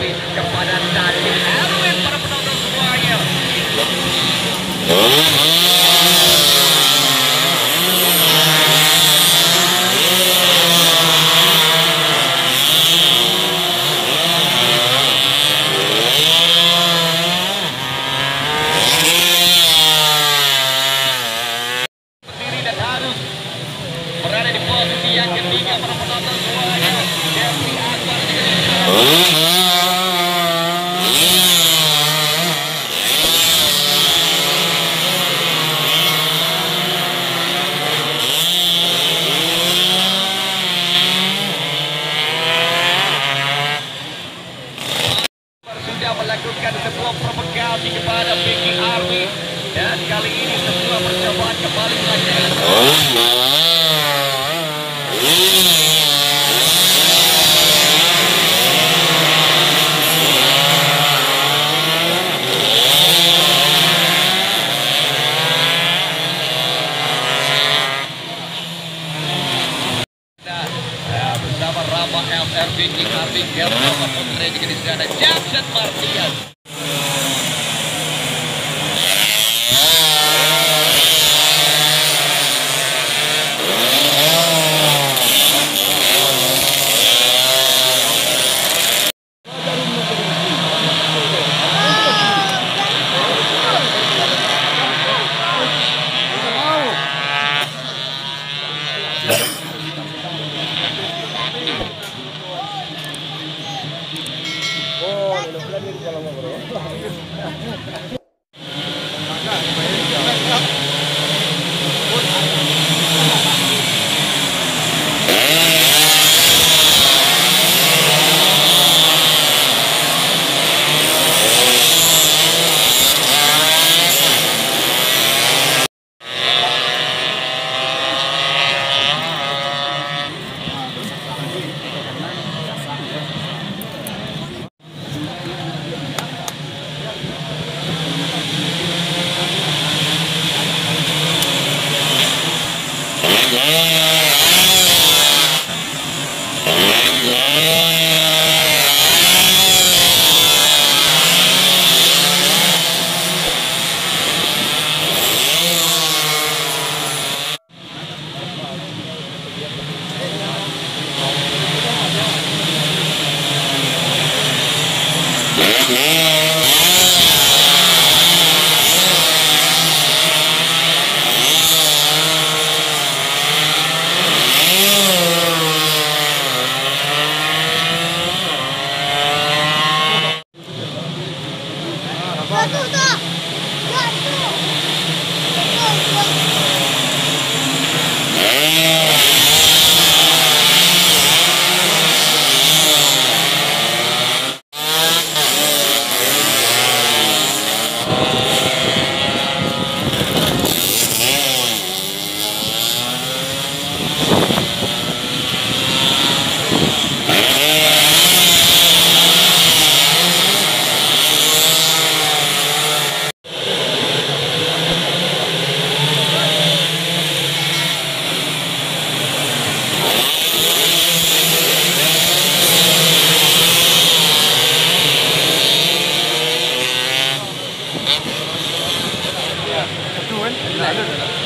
lebih kepada Daniel Erwin para penonton semuanya. Latinos. 来 don't.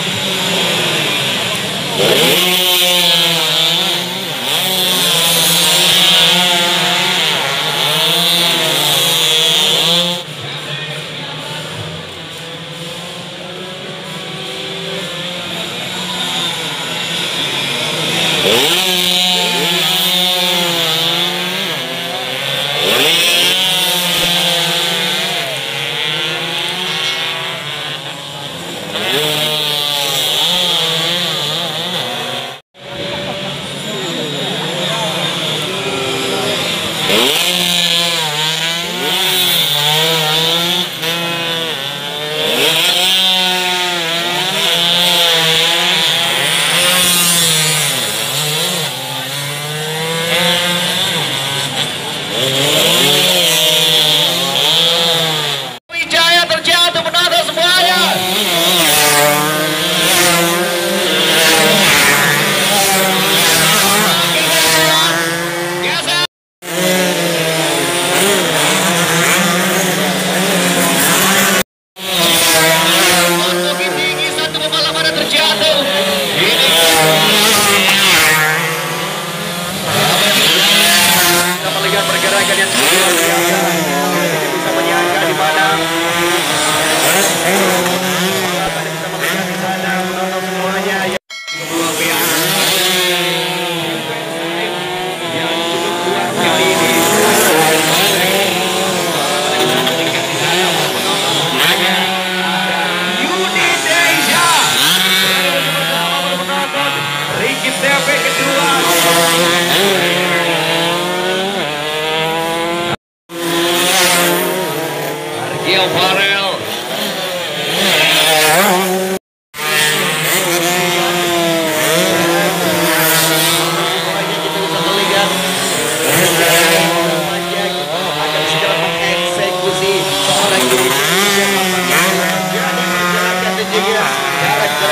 Thank you.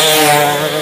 Yeah.